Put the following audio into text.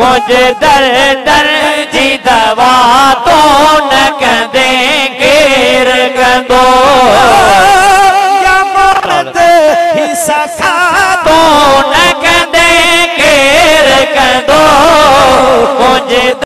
ڪجهه در در جي داتو نه ڪندي ڪير ڪندو